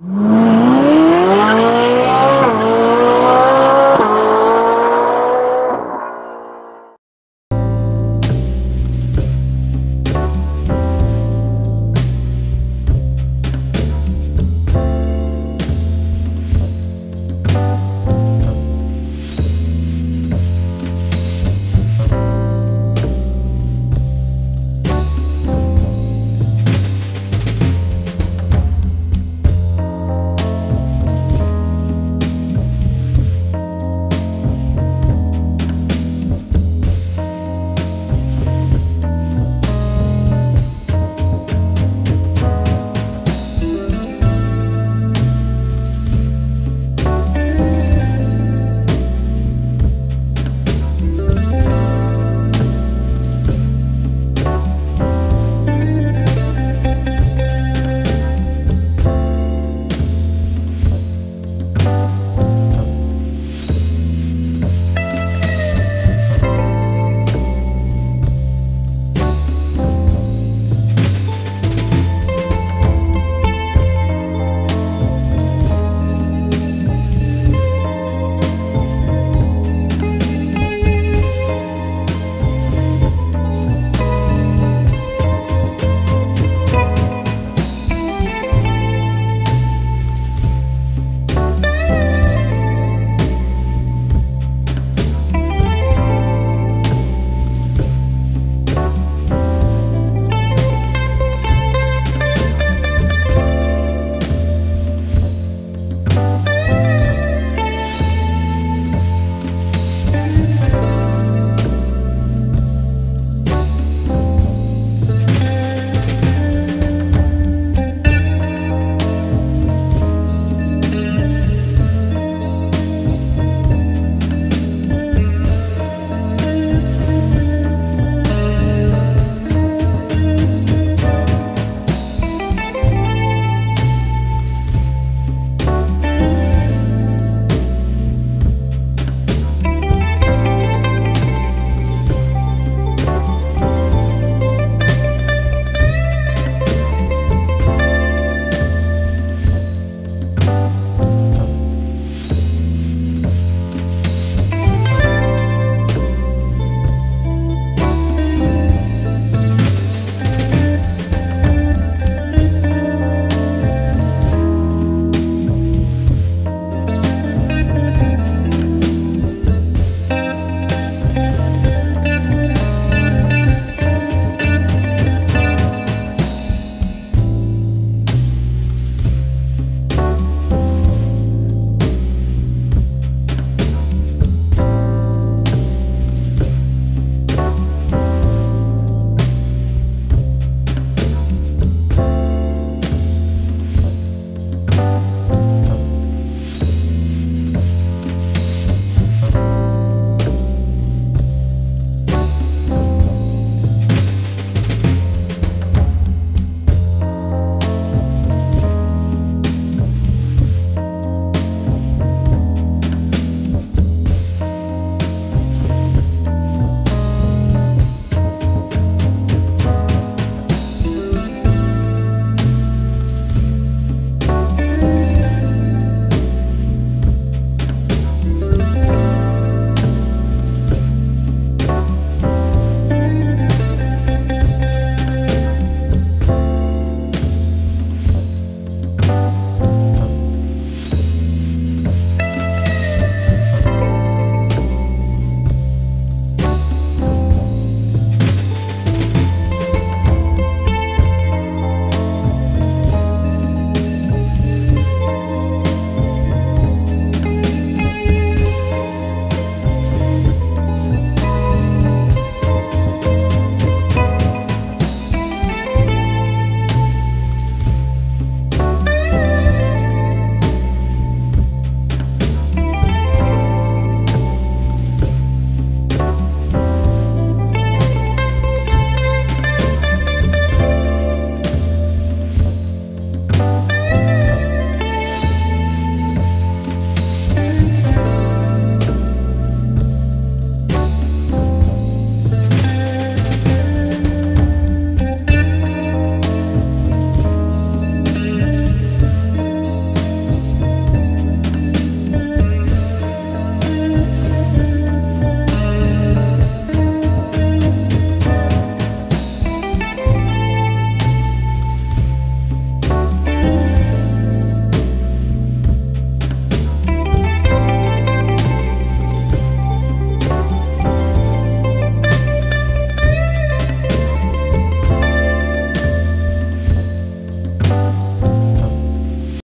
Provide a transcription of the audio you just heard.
you